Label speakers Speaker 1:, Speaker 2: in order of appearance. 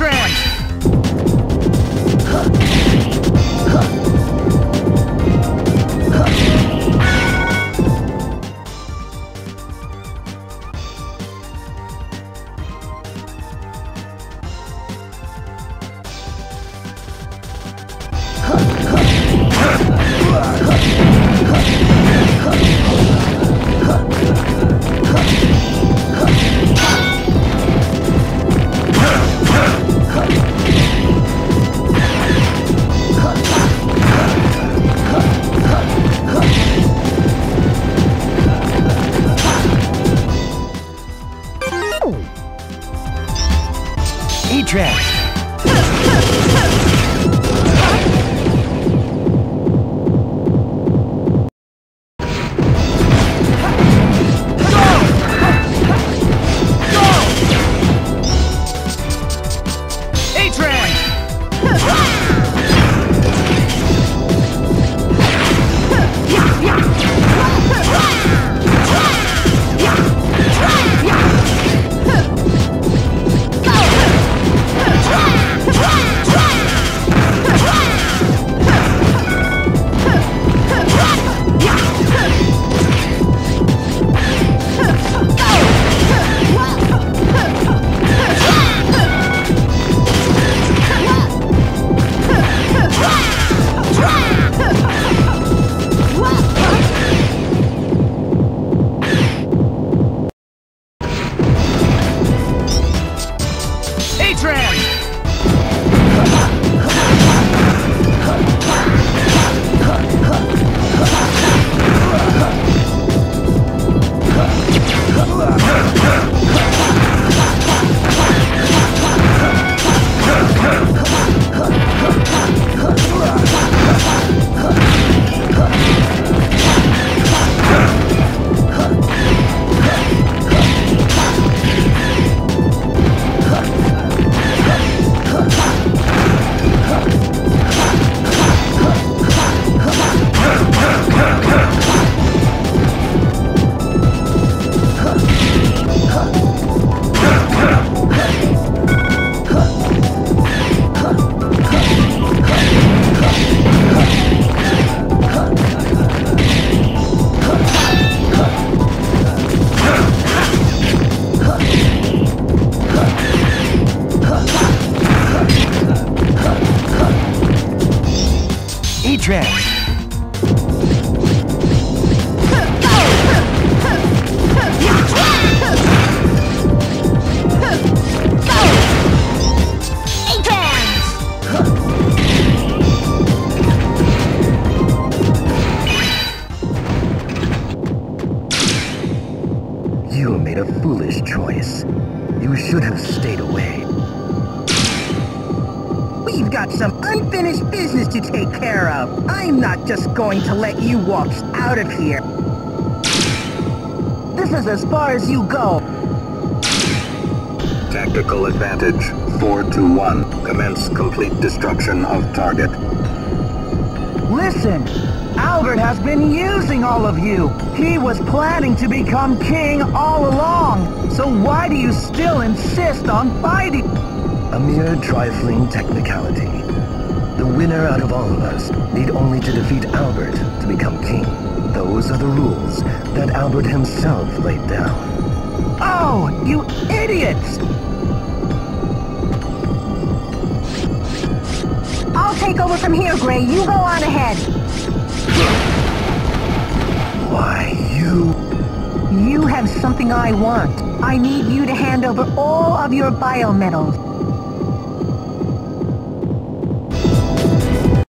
Speaker 1: A-Trans! A-Trans! A-Trans!
Speaker 2: You made a foolish choice. You should have stayed away.
Speaker 3: We've got some unfinished business to take care of. I'm not just going to let you walk out of here. This is as far as you go.
Speaker 4: Tactical advantage. 4 to 1. Commence complete destruction of target.
Speaker 3: Listen, Albert has been using all of you. He was planning to become king all along. So why do you still insist on fighting?
Speaker 2: A mere trifling technicality. The winner out of all of us need only to defeat Albert to become king. Those are the rules that Albert himself laid down.
Speaker 3: Oh, you idiots!
Speaker 5: I'll take over from here, Grey. You go on ahead.
Speaker 2: Why, you...
Speaker 5: You have something I want. I need you to hand over all of your biometals.